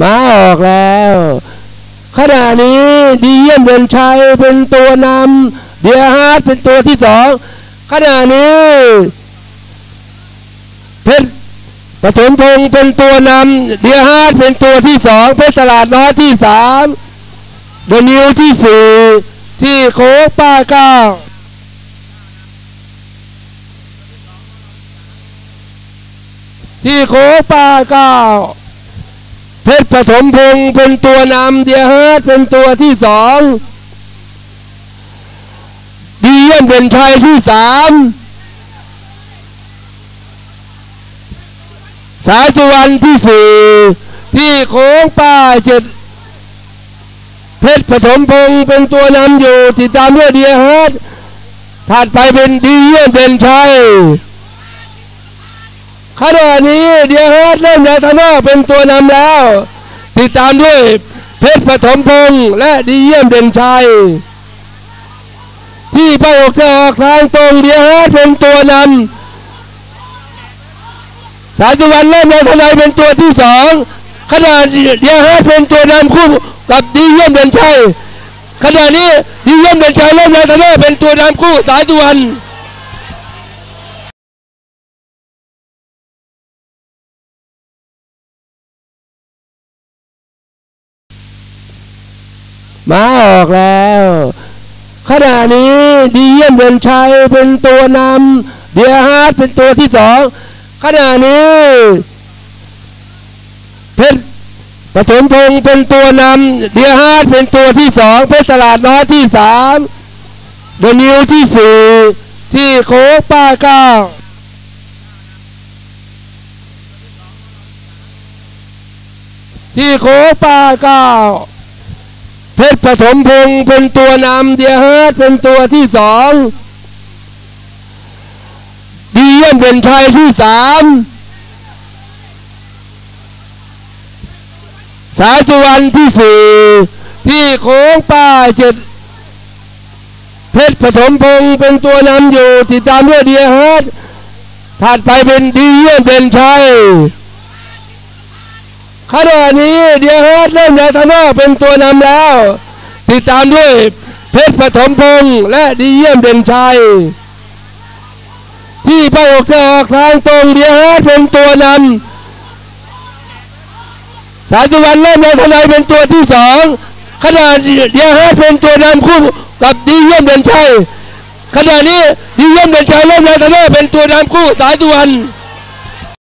มาออกแล้วขณะนี้ดีเยี่ยมเด่นชัยเป็นตัวนำเดียร์ฮาร์ทเป็นตัวที่สองขณะนี้เพชรปฐมพงศ์เป็นตัวนำเดียร์ฮาร์ทเป็นตัวที่สองเพชรตลาดน้อยที่สามเดนิวที่สี่ที่โค้งป้ายเก้าที่โค้งป้ายเก้า เพชรปฐมพงศ์เป็นตัวนำเดียร์ฮาร์ทเป็นตัวที่สองดีเยี่ยมเด่นชัยที่สามสายสุวรรณที่สี่ที่โค้งป้ายเจ็ดเพชรปฐมพงศ์เป็นตัวนำอยู่ติดตามด้วยเดียร์ฮาร์ทถัดไปเป็นดีเยี่ยมเด่นชัยขณะนี้เดียร์ฮ าร์ทเริ่มแล้วทางนอกเป็นตัวนำแล้ว ติดตามด้วยเพชรปฐมพงศ์และดีเยี่ยมเด่นชัย ที่ไปออกจะออกทางตรงเดียร์ฮาร์ทเป็นตัวนำสายสุวรรณเริ่มแล้วทางในเป็นตัวที่สองขณะเดียร์ฮาร์ทเป็นตัวนำคู่กับดีเยี่ยมเด่นชัยขณะนี้ดีเยี่ยมเด่นชัยเริ่มแล้วทางในเป็นตัวนำคู่สายสุวรรณ มาออกแล้ว ขณะนี้ดีเยี่ยมเด่นชัยเป็นตัวนำเดียร์ฮาร์ทเป็นตัวที่สองขณะนี้เพชรปฐมพงศ์เป็นตัวนำเดียร์ฮาร์ทเป็นตัวที่สองเพชรตลาดน้อยที่สามเดนิวที่สี่ที่โค้งป้ายเก้าที่โค้งป้ายเก้า เพชรปฐมพงศ์เป็นตัวนำเดียร์ฮาร์ทเป็นตัวที่สองดีเยี่ยมเด่นชัยที่สามสายสุวรรณที่สี่ที่โค้งป้ายเจ็ดเพชรปฐมพงศ์เป็นตัวนำอยู่ติดตามด้วยเดียร์ฮาร์ทถัดไปเป็นดีเยี่ยมเด่นชัย ขณะนี้เดียร์ฮาร์ทเริ่มแล้วทางนอกเป็นตัวนำแล้ว ติดตามด้วยเพชรปฐมพงศ์และดีเยี่ยมเด่นชัย ที่ไปออกจะออกทางตรงเดียฮาร์ดเป็นตัวนำสายสุวรรณเริ่มแล้วทนเป็นตัวที่สองขณะเดียฮาร์ดเป็นตัวนำคู่กับดีเยี่ยมเด่นชัยขณะนี้ดีเยี่ยมเด่นชัยเริ่มแล้วทนาเป็นตัวนำคู่สายสุวรรณ